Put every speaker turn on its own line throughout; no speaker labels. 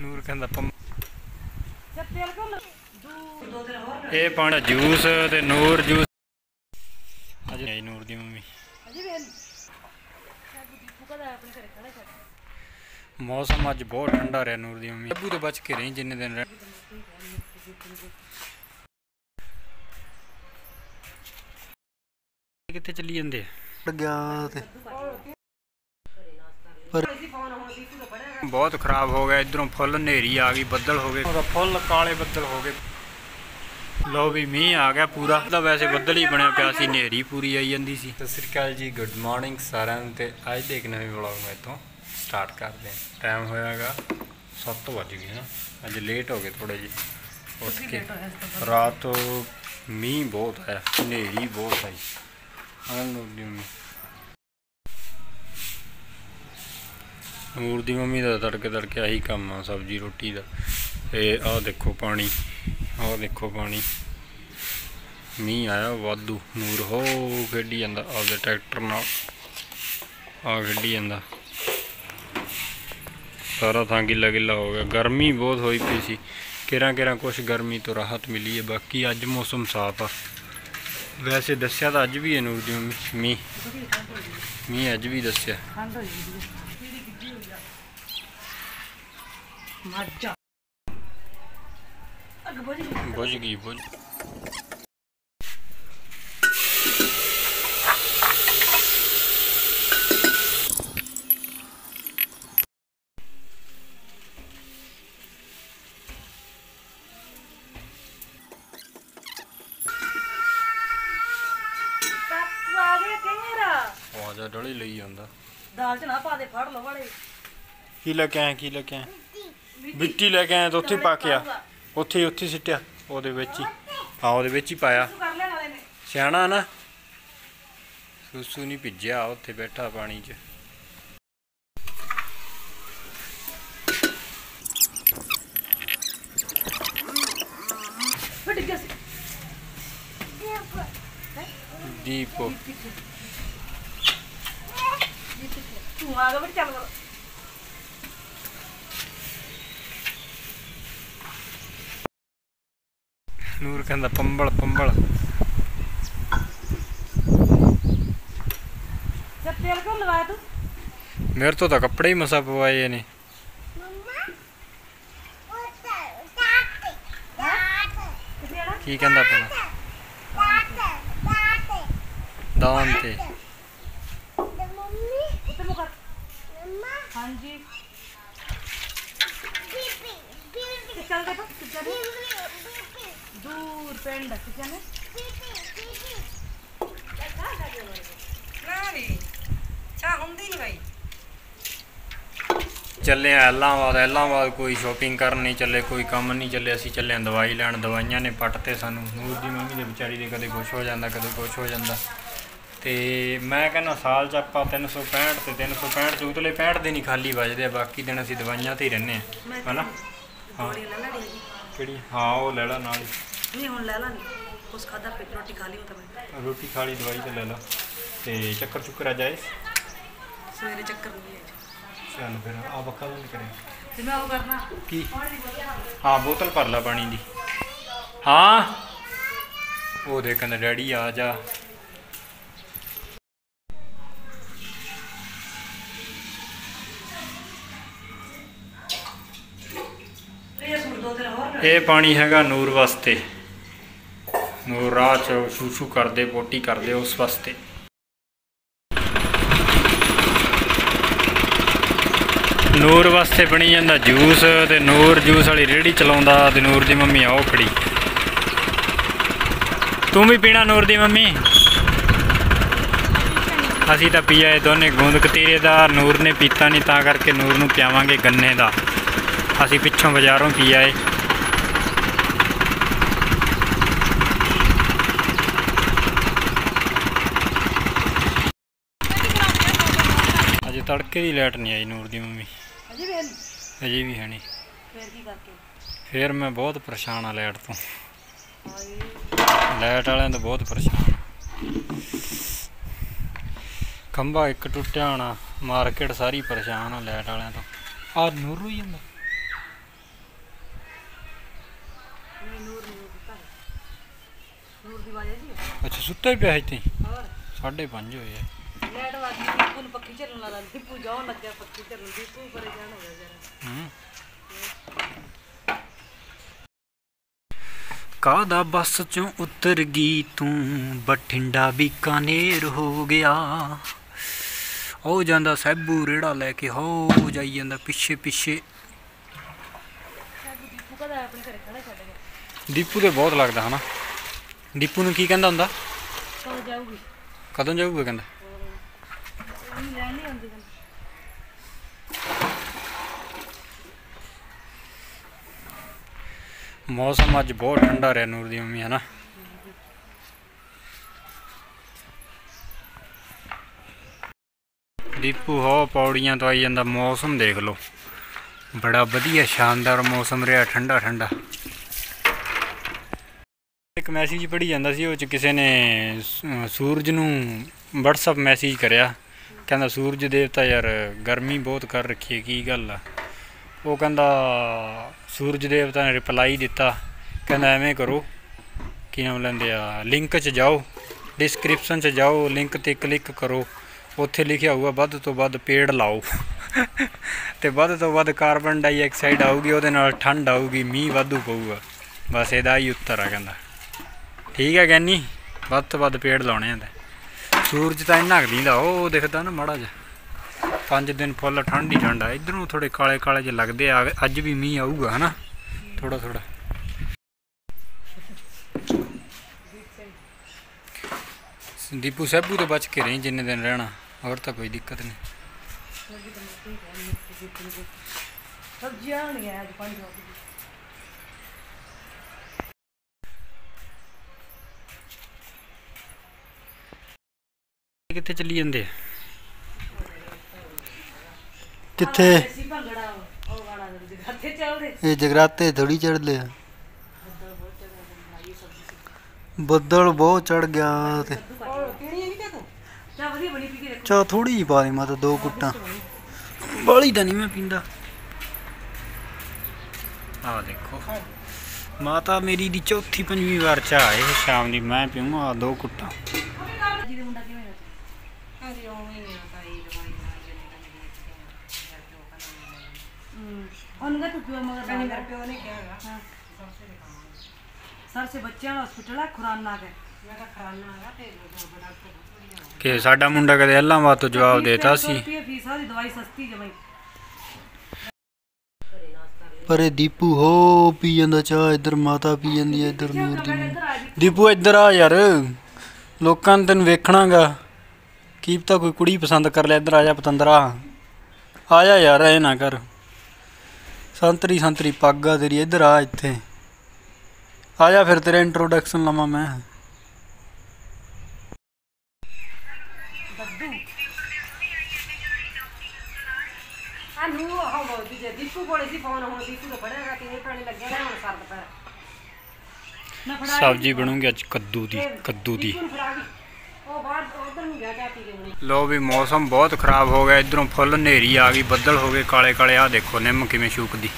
ਨੂਰ ਕਹਿੰਦਾ ਪੰਮ
ਜਦ ਤੇਲ ਕੋ ਦੂ ਦੋ ਦਿਨ ਹੋਰ
ਇਹ ਪਾਣਾ ਜੂਸ ਤੇ ਨੂਰ ਜੂਸ। ਅੱਜ ਨਹੀਂ ਨੂਰ ਦੀ ਮੰਮੀ। ਮੌਸਮ ਅੱਜ ਬਹੁਤ ਠੰਡਾ ਰਿਹਾ ਨੂਰ ਦੀ ਮੰਮੀ। ਅੱਬੂ ਤੋਂ ਬਚ ਕੇ ਰਹੀ ਜਿੰਨੇ ਦਿਨ ਰਹਿ ਕਿੱਥੇ ਚੱਲੀ ਜਾਂਦੇ ਆ?
ਗਿਆ ਤੇ।
ਬਹੁਤ ਖਰਾਬ ਹੋ ਗਿਆ ਇਧਰੋਂ ਫੁੱਲ ਹਨੇਰੀ ਆ ਗਈ ਬੱਦਲ ਹੋ ਗਏ। ਉਹਦਾ ਫੁੱਲ ਕਾਲੇ ਬੱਦਲ ਹੋ ਗਏ। ਲੋ ਵੀ ਮੀਂਹ ਆ ਗਿਆ ਪੂਰਾ। ਤਾਂ ਵੈਸੇ ਬੱਦਲ ਹੀ ਬਣਿਆ ਪਿਆ ਸੀ ਹਨੇਰੀ ਪੂਰੀ ਆਈ ਜਾਂਦੀ ਸੀ। ਸਤਿ ਸ੍ਰੀ ਅਕਾਲ ਜੀ ਗੁੱਡ ਮਾਰਨਿੰਗ ਸਾਰਿਆਂ ਨੂੰ ਤੇ ਅੱਜ ਦੇ ਇੱਕ ਨਵੇਂ ਵਲੌਗ ਮੈਂ ਤੋਂ ਸਟਾਰਟ ਕਰਦੇ ਹਾਂ। ਟਾਈਮ ਹੋਇਆਗਾ 7 ਵੱਜ ਗਏ ਨਾ ਅੱਜ ਲੇਟ ਹੋ ਗਏ ਥੋੜੇ ਜਿਹੇ। ਉੱਠ ਕੇ ਰਾਤ ਮੀਂਹ ਬਹੁਤ ਆਇਆ ਹਨੇਰੀ ਬਹੁਤ ਆਈ। ਆਨੰਦ ਨੂਰ ਦੀ ਮੰਮੀ ਨੂਰ ਦੀ ਮੰਮੀ ਦਾ ਤੜਕੇ ਤੜਕੇ ਆਹੀ ਕੰਮ ਆ, ਸਬਜ਼ੀ, ਰੋਟੀ ਦਾ। ਤੇ ਆਹ ਦੇਖੋ ਪਾਣੀ, ਆਹ ਦੇਖੋ ਪਾਣੀ। ਮੀਂਹ ਆਇਆ, ਵਾਧੂ ਨੂਰ, ਹੋ ਖੇਡੀ ਜਾਂਦਾ ਆਪਦੇ ਟਰੈਕਟਰ ਨਾਲ। ਆ ਖੇਡੀ ਜਾਂਦਾ। ਸਾਰਾ ਥਾਂ ਗਿੱਲਾ ਗਿੱਲਾ ਹੋ ਗਿਆ। ਗਰਮੀ ਬਹੁਤ ਹੋਈ ਪਈ ਸੀ। ਕਿਰਾਂ ਕਿਰਾਂ ਕੁਛ ਗਰਮੀ ਤੋਂ ਰਾਹਤ ਮਿਲੀ ਹੈ, ਬਾਕੀ ਅੱਜ ਮੌਸਮ ਸਾਫ਼ ਆ। ਵੈਸੇ ਦੱਸਿਆ ਤਾਂ ਅੱਜ ਵੀ ਹੈ ਨੂਰ ਦੀ ਮੰਮੀ, ਮੀਂਹ। ਮੀਂਹ ਅੱਜ ਵੀ ਦੱਸਿਆ
ਠੰਡ ਹੋਈ ਦੀ ਕਿਹੜੀ ਗਿੱਜੀ ਹੋਈ ਆ ਮੱਝਾ ਅੱਗ ਬੋਝ
ਬੁੱਝ ਗਈ ਬੁੱਝ।
ਕਿਹੜਾ
ਆਵਾਜ਼ਾਂ ਡੋਲੀ ਲਈ ਜਾਂਦਾ।
ਦਾਲ ਚ ਨਾ ਪਾ ਦੇ ਫੜ ਲੋ ਵਾਲੇ।
ਕੀ ਲੈ ਕੇ ਆਇਆ ਕੀ ਲੈ ਕੇ ਆਇਆ? ਮਿੱਟੀ ਲੈ ਕੇ ਆਇਆ ਤਾਂ ਉੱਥੇ ਪਾ ਕੇ ਆ। ਉੱਥੇ ਉੱਥੇ ਸਿੱਟਿਆ ਉਹਦੇ ਵਿੱਚ ਹੀ। ਹਾਂ ਉਹਦੇ ਵਿੱਚ ਹੀ ਪਾਇਆ। ਸਿਆਣਾ ਨਾ। ਸੁਸੂ ਨਹੀਂ ਭਿੱਜਿਆ ਉੱਥੇ ਬੈਠਾ ਪਾਣੀ 'ਚ। ਦੀਪ।
ਤੂੰ ਆ ਗਿਆ ਬੜੀ ਚੱਲ। ਵੜ।
ਨੂਰ ਕਹਿੰਦਾ ਪੰਬਲ ਪੰਬਲ
ਜਦ ਤੇਲ ਕੋ ਲਵਾਇਆ ਤੂੰ
ਮੇਰੇ ਤੋਂ ਤਾਂ ਕੱਪੜੇ ਹੀ ਮਸਾ ਪਵਾਏ ਨੇ
ਕਿੱਥੇ ਆਣਾ
ਕੀ ਕਹਿੰਦਾ ਪਹਿਲਾਂ ਦਾਨ ਤੇ
ਤੇ ਮੁਕਾ ਚੱਲੇ
ਆ ਐਲਾਂਵਾਦ ਐਲਾਂਵਾਦ ਕੋਈ ਸ਼ੋਪਿੰਗ ਕਰਨ ਨਹੀਂ ਚੱਲੇ, ਕੋਈ ਕੰਮ ਨਹੀਂ ਚੱਲੇ, ਅਸੀਂ ਚੱਲੇ ਆਂ ਦਵਾਈ ਲੈਣ। ਦਵਾਈਆਂ ਨੇ ਪੱਟ ਤੇ ਸਾਨੂੰ। ਨੂਰ ਦੀ ਮੰਮੀ ਦੇ ਵਿਚਾਰੀ ਦੇ ਕਦੇ ਕੁਛ ਹੋ ਜਾਂਦਾ, ਕਦੇ ਕੁਛ ਹੋ ਜਾਂਦਾ। ਤੇ ਮੈਂ ਕਹਿੰਦਾ ਸਾਲ ਚ ਆਪਾਂ 365 ਤੇ 365 ਚ ਉਤਲੇ 65 ਦਿਨ ਹੀ ਖਾਲੀ ਵੱਜਦੇ ਆ ਬਾਕੀ ਦਿਨ ਅਸੀਂ ਦਵਾਈਆਂ ਤੇ ਹੀ ਰਹਿੰਦੇ ਆ। ਹਨਾ? ਹਾਂ। ਕਿਹੜੀ? ਹਾਂ ਉਹ ਲੈ ਲਾ ਨਾਲ ਹੀ।
ਨਹੀਂ ਹੁਣ ਲੈ ਲਾ ਨਹੀਂ ਕੁਛ ਖਾਦਾ ਪੇਟ ਰੋਟੀ ਖਾ ਲਈ ਉਹ ਤਾਂ
ਰੋਟੀ ਖਾ ਲਈ ਦਵਾਈ ਤੇ ਲੈ ਲਾ। ਤੇ ਚੱਕਰ ਚੁੱਕਰ ਆ ਜਾਏ
ਸਵੇਰੇ ਚੱਕਰ ਨਹੀਂ ਹੈ
ਚੱਲ ਫਿਰ ਆ ਬੱਕਾ ਬੰਦ ਕਰੇ
ਤੇ ਮੈਂ ਉਹ ਕਰਨਾ।
ਕੀ? ਹਾਂ ਬੋਤਲ ਭਰ ਲੈ ਪਾਣੀ ਦੀ। ਹਾਂ। ਉਹ ਦੇ ਕਹਿੰਦਾ ਡੈਡੀ ਆ ਜਾ
ਇਹ ਸੂਟ ਦੋ ਦਿਨ ਹੋਰ
ਇਹ ਪਾਣੀ ਹੈਗਾ ਨੂਰ ਵਾਸਤੇ। ਨੂਰ ਰਾਹ ਚ ਛੂ ਛੂ ਕਰਦੇ, ਪੋਟੀ ਕਰਦੇ ਉਸ ਵਾਸਤੇ। ਨੂਰ ਵਾਸਤੇ ਬਣੀ ਜਾਂਦਾ ਜੂਸ ਤੇ ਨੂਰ ਜੂਸ ਵਾਲੀ ਰੇੜੀ ਚਲਾਉਂਦਾ ਤੇ ਨੂਰ ਦੀ ਮੰਮੀ ਆਓ ਖੜੀ ਤੂੰ ਵੀ ਪੀਣਾ ਨੂਰ ਦੀ ਮੰਮੀ? ਅਸੀਂ ਤਾਂ ਪੀਆ ਇਹ ਦੋਨੇ ਗੂੰਦ ਕਤੀਰੇ ਦਾ, ਨੂਰ ਨੇ ਪੀਤਾ ਨਹੀਂ ਤਾਂ ਕਰਕੇ ਨੂਰ ਨੂੰ ਪਿਆਵਾਂਗੇ ਗੰਨੇ ਦਾ। ਅਸੀਂ ਪਿੱਛੋਂ ਬਾਜ਼ਾਰੋਂ ਪੀਆ ਏ ਤੜਕੇ ਦੀ ਲਾਈਟ ਨਹੀਂ ਆਈ ਨੂਰ ਦੀ ਮੰਮੀ।
ਅਜੇ ਵੀ
ਹੈ ਨਹੀਂ?
ਫੇਰ ਕੀ ਕਰਕੇ?
ਫਿਰ ਮੈਂ ਬਹੁਤ ਪਰੇਸ਼ਾਨ ਆ ਲਾਈਟ ਤੋਂ। ਲਾਈਟ ਵਾਲਿਆਂ ਤੋਂ ਬਹੁਤ ਪਰੇਸ਼ਾਨ। ਖੰਭਾ ਇੱਕ ਟੁੱਟਿਆ ਹੋਣਾ ਮਾਰਕੀਟ ਸਾਰੀ ਪਰੇਸ਼ਾਨ ਆ ਲਾਈਟ ਵਾਲਿਆਂ ਤੋਂ। ਆ ਨੂਰੂ
ਹੀ ਹੁੰਦਾ ਨੂਰ ਨੂੰ
ਅੱਛਾ ਸੁੱਤਾ ਪਿਆ ਇੱਥੇ।
ਹੋਰ?
5:30 ਹੋਏ ਆ।
ਲੈਟ ਵਾਜੀ ਦੀਪੂ ਨੂੰ ਪੱਖੀ ਚੱਲਣ ਲੱਗਾ ਦੀਪੂ ਜਾਉਣ ਲੱਗਿਆ ਪੱਖੀ ਚੱਲਣ ਦੀਪੂ ਪਰੇਸ਼ਾਨ ਹੋ ਗਿਆ ਜਰਾ।
ਹੂੰ ਕਾਦਾ ਬੱਸ ਚੋਂ ਉਤਰ ਗਈ ਤੂੰ? ਬਠਿੰਡਾ ਬੀਕਾਨੇਰ ਹੋ ਗਿਆ। ਉਹ ਜਾਂਦਾ ਸੈਬੂ ਰੇੜਾ ਲੈ ਕੇ ਹੋ ਜਾਈ ਜਾਂਦਾ ਪਿੱਛੇ ਪਿੱਛੇ।
ਦੀਪੂ
ਤੇ ਬਹੁਤ ਲੱਗਦਾ ਹਨਾ? ਦੀਪੂ ਨੂੰ ਕੀ ਕਹਿੰਦਾ ਹੁੰਦਾ?
ਕਦੋਂ ਜਾਊਗੀ?
ਕਦੋਂ ਜਾਊਗਾ ਕਹਿੰਦਾ?
ਉਹਨੂੰ ਲੈਣ ਨਹੀਂ ਆਉਂਦੀ ਕਹਿੰਦੀ।
ਮੌਸਮ ਅੱਜ ਬਹੁਤ ਠੰਡਾ ਰਿਹਾ ਨੂਰ ਦੀ ਮੰਮੀ, ਹਨਾ? ਦੀਪੂ ਹੋ ਪੌੜੀਆਂ ਤੋਂ ਆਈ ਜਾਂਦਾ, ਮੌਸਮ ਦੇਖ ਲਓ। ਬੜਾ ਵਧੀਆ, ਸ਼ਾਨਦਾਰ ਮੌਸਮ ਰਿਹਾ, ਠੰਡਾ ਠੰਡਾ। ਇੱਕ ਮੈਸੇਜ ਪੜ੍ਹੀ ਜਾਂਦਾ ਸੀ, ਉਹ ਚ ਕਿਸੇ ਨੇ ਸੂਰਜ ਨੂੰ WhatsApp ਮੈਸੇਜ ਕਰਿਆ। ਕਹਿੰਦਾ ਸੂਰਜ ਦੇਵਤਾ ਯਾਰ, ਗਰਮੀ ਬਹੁਤ ਕਰ ਰੱਖੀ ਹੈ, ਕੀ ਗੱਲ ਆ? ਉਹ ਕਹਿੰਦਾ, ਸੂਰਜ ਦੇਵਤਾ ਨੇ ਰਿਪਲਾਈ ਦਿੱਤਾ। ਕਹਿੰਦਾ, ਐਵੇਂ ਕਰੋ, ਕੀ ਨਾਮ ਲੈਂਦੇ ਆ ਲਿੰਕ 'ਚ ਜਾਓ ਡਿਸਕ੍ਰਿਪਸ਼ਨ 'ਚ ਜਾਓ ਲਿੰਕ ਤੇ ਕਲਿੱਕ ਕਰੋ। ਉੱਥੇ ਲਿਖਿਆ ਹੋਊਗਾ, ਵੱਧ ਤੋਂ ਵੱਧ ਪੇੜ ਲਾਓ। ਤੇ ਵੱਧ ਤੋਂ ਵੱਧ ਕਾਰਬਨ ਡਾਈਆਕਸਾਈਡ ਆਊਗੀ, ਉਹਦੇ ਨਾਲ ਠੰਡ ਆਊਗੀ, ਮੀਂਹ ਵਾਧੂ ਪਊਗਾ। ਬਸ ਇਹਦਾ ਹੀ ਉੱਤਰ ਆ, ਕਹਿੰਦਾ। ਠੀਕ ਹੈ ਗੈਨੀ ਵੱਧ ਤੋਂ ਵੱਧ ਪੇੜ ਲਾਉਣੇ ਆ ਤੇ। ਸੂਰਜ ਤਾਂ ਇੰਨਾ ਕੁ ਦਿੰਦਾ ਉਹ ਦਿਖਦਾ ਨਾ ਮਾੜਾ ਜਿਹਾ। ਪੰਜ ਦਿਨ ਫੁੱਲ, ਠੰਡ ਹੀ ਠੰਡ ਇਧਰੋਂ ਥੋੜੇ ਕਾਲੇ ਕਾਲੇ ਜਿਹੇ ਲੱਗਦੇ ਆ, ਅੱਜ ਵੀ ਮੀਂਹ ਆਊਗਾ, ਹਨਾ? ਥੋੜਾ ਥੋੜਾ ਦੀਪੂ ਸੈਬੂ ਤੋਂ ਬਚ ਕੇ ਰਹੀ ਜਿੰਨੇ ਦਿਨ ਰਹਿਣਾ, ਹੋਰ ਤਾਂ ਕੋਈ ਦਿੱਕਤ ਨਹੀਂ।
ਸਬਜ਼ੀਆਂ ਹੋਣਗੀਆਂ ਅੱਜ ਪੰਜ
ਕਿੱਥੇ ਚੱਲੀ ਜਾਂਦੇ ਆ?
ਕਿੱਥੇ?
ਦੇ
ਇਹ ਜਗਰਾਤੇ ਥੋੜੀ ਚੜਦੇ ਆ। ਬੱਦਲ ਬਹੁਤ ਚੜ ਗਿਆ ਤੇ।
ਚਾ ਵਧੀਆ ਬਣੀ ਪੀ ਕੇ ਦੇਖੋ।
ਚਾ ਥੋੜੀ ਜਿਹੀ ਪਾ ਦੇ ਮਾ ਤਾਂ ਦੋ ਕੁੱਟਾਂ
ਬਾਲੀ ਤਾਂ ਨਹੀਂ ਮੈਂ ਪੀਂਦਾ। ਆ ਦੇਖੋ। ਮਾਤਾ ਮੇਰੀ ਦੀ ਚੌਥੀ ਪੰਜਵੀਂ ਵਾਰ ਚਾਹ ਹੈ ਸ਼ਾਮ ਦੀ ਮੈਂ ਆ ਦੋ ਕੁੱਟਾਂ
ਜੀ ਦੇ ਮੁੰਡਾ ਕਿਵੇਂ ਹੈ ਹੂੰ ਉਹਨੂੰ ਕਹ ਤੂੰ ਕਿਉਂ ਮਗਰ ਕਹਿੰਦੀ ਮੇਰੇ ਪਿਓ ਨੇ ਕਿਹਾ ਹਾਂ। ਸਰ ਸੇ ਬੱਚਿਆਂ ਦਾ ਹਸਪੀਟਲ ਹੈ ਖੁਰਾਨਾ ਕੇ
ਕਿ ਸਾਡਾ ਮੁੰਡਾ ਕਦੇ ਅੱਲਾਹਾਬਾਦ ਤੋਂ ਜਵਾਬ ਦੇਤਾ ਸੀ।
ਫੀਸ ਆ ਦੀ ਦਵਾਈ ਸਸਤੀ ਜਮਾਈ।
ਪਰ ਦੀਪੂ ਹੋ ਪੀ ਜਾਂਦਾ ਚਾਹ ਇੱਧਰ ਮਾਤਾ ਪੀ ਜਾਂਦੀ ਹੈ ਇੱਧਰ ਨੂਰ ਦੀ। ਦੀਪੂ ਇੱਧਰ ਆ ਯਾਰ। ਲੋਕਾਂ ਨੇ ਤੈਨੂੰ ਵੇਖਣਾਗਾ। ਕੀ ਪਤਾ ਕੋਈ ਕੁੜੀ ਪਸੰਦ ਕਰ ਲਿਆ ਇੱਧਰ ਆ ਜਾ ਪਤੰਦਰਾ। ਆ ਜਾ ਯਾਰ ਇਹ ਨਾ ਕਰ। ਸੰਤਰੀ ਸੰਤਰੀ ਪੱਗ ਆ ਤੇਰੀ ਇੱਧਰ ਆ ਇੱਥੇ। ਆ ਜਾ ਫਿਰ ਤੇਰਾ ਇੰਟਰੋਡਕਸ਼ਨ ਲਵਾਂ ਮੈਂ।
ਆ ਨੂੰ ਹੋ ਹੋ ਦੂਜੇ ਦੀਪੂ ਕੋਲੇ ਸੀ ਫੋਨ ਹੁਣ ਦੀਪੂ ਤੋਂ ਫੜਿਆਗਾ ਕਿਵੇਂ ਪਾਣੀ ਲੱਗਿਆ ਨਾ ਹੁਣ ਸਰਦ ਪਰ
ਨਾ ਫੜਾ
ਸਬਜ਼ੀ ਬਣੂਗੀ ਅੱਜ ਕੱਦੂ ਦੀ ਕੱਦੂ ਦੀ। ਲੋ ਵੀ ਮੌਸਮ ਬਹੁਤ ਖਰਾਬ ਹੋ ਗਿਆ, ਇਧਰੋਂ ਫੁੱਲ ਹਨੇਰੀ ਆ ਗਈ, ਬੱਦਲ ਹੋ ਗਏ, ਕਾਲੇ ਕਾਲੇ ਆ ਦੇਖੋ ਨਿੰਮ ਕਿਵੇਂ ਸ਼ੂਕਦੀ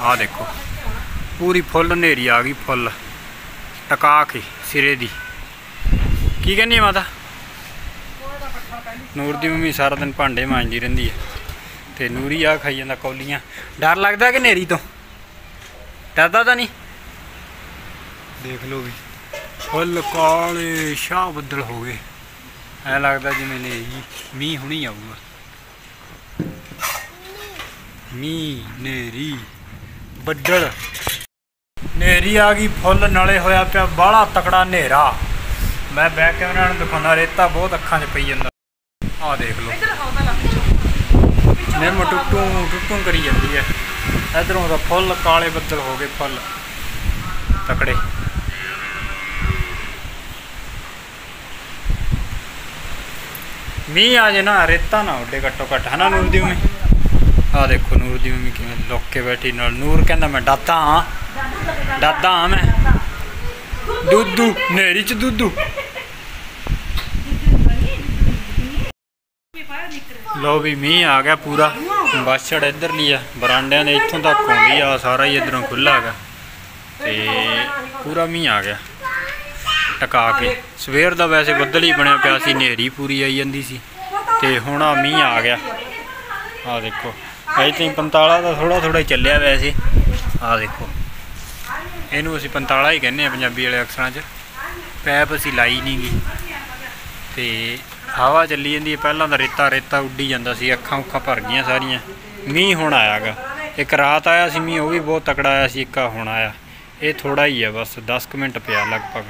ਆ ਦੇਖੋ, ਪੂਰੀ ਫੁੱਲ ਹਨੇਰੀ ਆ ਗਈ, ਫੁੱਲ ਟਕਾ ਕੇ ਸਿਰੇ ਦੀ। ਕੀ ਕਹਿੰਦੀ ਹੈ ਮਾਤਾ? ਨੂਰ ਦੀ ਮੰਮੀ ਸਾਰਾ ਦਿਨ ਭਾਂਡੇ ਮਾਂਜਦੀ ਰਹਿੰਦੀ ਹੈ ਤੇ ਨੂਰੀ ਆ ਖਾਈ ਜਾਂਦਾ ਕੌਲੀਆਂ। ਡਰ ਲੱਗਦਾ ਕਿ ਹਨੇਰੀ ਤੋਂ? ਡਰਦਾ ਤਾਂ ਨਹੀਂ? ਦੇਖ ਲਓ ਵੀ। ਫੁੱਲ ਕਾਲੇ ਸ਼ਾਹ ਬੱਦਲ ਹੋ ਗਏ। ਐ ਲੱਗਦਾ ਜਿਵੇਂ ਨੇ ਮੀਂਹ ਹੁਣੀ ਆਊਗਾ। ਮੀਂਹ ਨੇਰੀ ਬੱਦਲ। ਨੇਰੀ ਆ ਗਈ ਫੁੱਲ ਨਾਲੇ ਹੋਇਆ ਪਿਆ ਬਾਹਲਾ ਤਕੜਾ ਹਨੇਰਾ। ਮੈਂ ਬੈਕ ਕੈਮਰਾ ਨੂੰ ਦਿਖਾਉਣਾ ਰੇਤਾ ਬਹੁਤ ਅੱਖਾਂ 'ਚ ਪਈ ਜਾਂਦਾ। ਆਹ ਦੇਖ ਲਓ। ਨਿੰਮ ਟੁੱਟੂ ਟੁੱਟੂ ਕਰੀ ਜਾਂਦੀ ਹੈ। ਇਧਰੋਂ ਤਾਂ ਫੁੱਲ ਕਾਲੇ ਬੱਦਲ ਹੋ ਗਏ ਫੁੱਲ। ਤਕੜੇ। ਮੀਂਹ ਆ ਜੇ ਨਾ, ਰੇਤਾ ਨਾ ਉੱਡੇ ਘੱਟੋ ਘੱਟ। ਹਨਾ ਨੂਰ ਦੀ ਮੰਮੀ ਆ ਦੇਖੋ ਨੂਰ ਦੀ ਮੰਮੀ ਕਿਵੇਂ ਲੁੱਕ ਕੇ ਬੈਠੀ ਨਾਲ। ਨੂਰ ਕਹਿੰਦਾ ਮੈਂ ਦਾਦਾ ਹਾਂ। ਦਾਦਾ ਹਾਂ ਮੈਂ। ਦੁੱਧੂ ਨੇਰੀ ਚ ਦੁੱਧੂ। ਲੋ ਵੀ ਮੀਂਹ ਆ ਗਿਆ ਪੂਰਾ। ਬਾਛੜ ਇੱਧਰ ਲਈ ਬਰਾਂਡਿਆਂ ਦੇ ਇੱਥੋਂ ਤੱਕ ਆਉਂਦੀ ਆ, ਸਾਰਾ ਹੀ ਇਧਰੋਂ ਖੁੱਲਾ ਹੈਗਾ। ਤੇ ਪੂਰਾ ਮੀਂਹ ਆ ਗਿਆ। ਟਕਾ ਕੇ। ਸਵੇਰ ਦਾ ਵੈਸੇ ਬੱਦਲ ਹੀ ਬਣਿਆ ਪਿਆ ਸੀ ਹਨੇਰੀ ਪੂਰੀ ਆਈ ਜਾਂਦੀ ਸੀ। ਤੇ ਹੁਣ ਆ ਮੀਂਹ ਆ ਗਿਆ। ਆ ਦੇਖੋ ਅਜੇ ਤਾਈਂ ਪੰਤਾਲਾ ਦਾ ਥੋੜਾ ਥੋੜਾ ਹੀ ਚੱਲਿਆ ਵੈਸੇ। ਆ ਦੇਖੋ ਇਹਨੂੰ ਅਸੀਂ ਪੰਤਾਲਾ ਹੀ ਕਹਿੰਦੇ ਆ ਪੰਜਾਬੀ ਵਾਲੇ ਅਕਸਰਾਂ 'ਚ। ਪੈਪ ਅਸੀਂ ਲਾਈ ਨਹੀਂ ਗੀ। ਤੇ ਹਵਾ ਚੱਲੀ ਜਾਂਦੀ ਹੈ ਪਹਿਲਾਂ ਤਾਂ ਰੇਤਾ ਰੇਤਾ ਉੱਡੀ ਜਾਂਦਾ ਸੀ ਅੱਖਾਂ ਉੱਖਾਂ ਭਰ ਗਈਆਂ ਸਾਰੀਆਂ। ਮੀਂਹ ਹੁਣ ਆਇਆਗਾ ਇੱਕ ਰਾਤ ਆਇਆ ਸੀ ਮੀਂਹ ਉਹ ਵੀ ਬਹੁਤ ਤਕੜਾ ਆਇਆ ਸੀ ਇੱਕ ਹੁਣ ਆਇਆ। ਇਹ ਥੋੜਾ ਹੀ ਹੈ ਬਸ 10 ਕੁ ਮਿੰਟ ਪਿਆ ਲਗਭਗ।